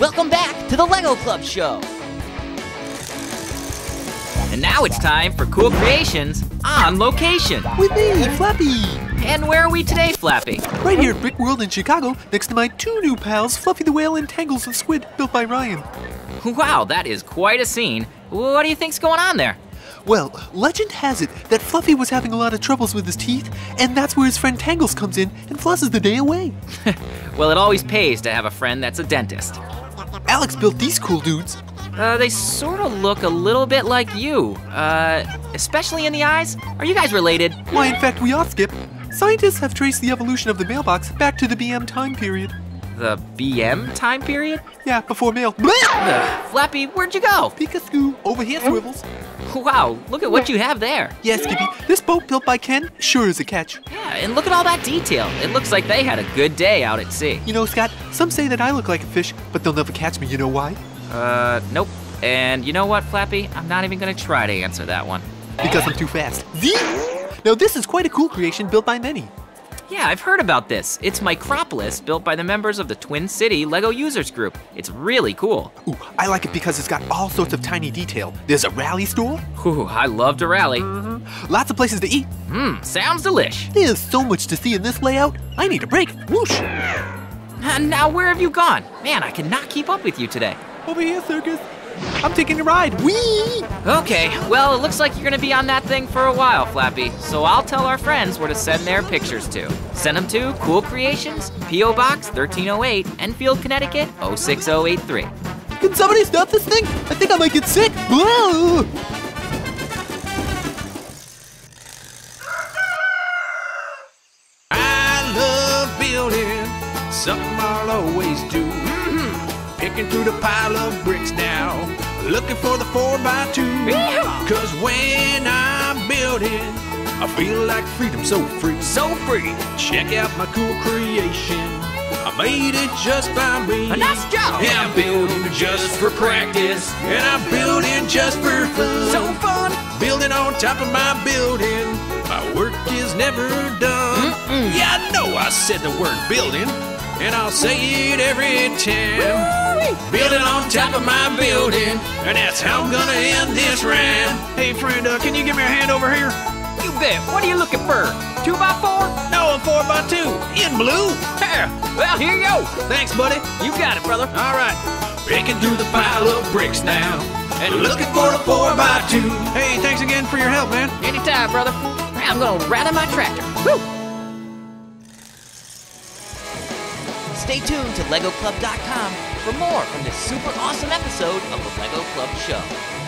Welcome back to the Lego Club Show. And now it's time for Cool Creations on location. With me, Flappy. And where are we today, Flappy? Right here at Brick World in Chicago, next to my two new pals, Fluffy the Whale and Tangles the Squid, built by Ryan. Wow, that is quite a scene. What do you think's going on there? Well, legend has it that Fluffy was having a lot of troubles with his teeth, and that's where his friend Tangles comes in and flosses the day away. Well, it always pays to have a friend that's a dentist. Alex built these cool dudes. Uh, they sort of look a little bit like you, uh, especially in the eyes. Are you guys related? Why, in fact, we are, Skip. Scientists have traced the evolution of the mailbox back to the BM time period. The BM time period? Yeah, before mail. Ugh, Flappy, where'd you go? Pikachu, over here, Swivels. Wow, look at what you have there. Yes, Skippy, this boat built by Ken sure is a catch. Yeah, and look at all that detail. It looks like they had a good day out at sea. You know, Scott, some say that I look like a fish, but they'll never catch me. You know why? Uh, nope. And you know what, Flappy? I'm not even gonna try to answer that one. Because I'm too fast. Now, this is quite a cool creation built by many. Yeah, I've heard about this. It's Micropolis, built by the members of the Twin City LEGO Users Group. It's really cool. Ooh, I like it because it's got all sorts of tiny detail. There's a rally store, Whew, I love to rally. lots of places to eat. Mmm, sounds delish. There's so much to see in this layout. I need a break. Whoosh! And now, where have you gone? Man, I cannot keep up with you today. Over here, Circus. I'm taking a ride. Wee! Okay, well, it looks like you're gonna be on that thing for a while, Flappy. So I'll tell our friends where to send their pictures to. Send them to Cool Creations, P.O. Box 1308, Enfield, Connecticut 06083. Can somebody stop this thing? I think I might get sick. Whoa! I love building, something I'll always do. Through the pile of bricks now, looking for the 4x2. Cause when I'm building, I feel like freedom so free. So free. Check out my cool creation. I made it just by me. A nice job. Yeah, I'm building just for practice. And I'm building just for fun. So fun. Building on top of my building. My work is never done. Yeah, I know I said the word building. And I'll say it every time. Building on top of my building. And that's how I'm gonna end this round. Hey, friend, uh, can you give me a hand over here? You bet. What are you looking for? Two by four? No, a 4 by 2 in blue. Here. Well, here you go. Thanks, buddy. You got it, brother. All right. Picking through the pile of bricks now. And looking for the 4 by 2 Hey, thanks again for your help, man. Anytime, brother. I'm gonna rattle my tractor. Woo! Stay tuned to LegoClub.com for more from this super awesome episode of the Lego Club Show.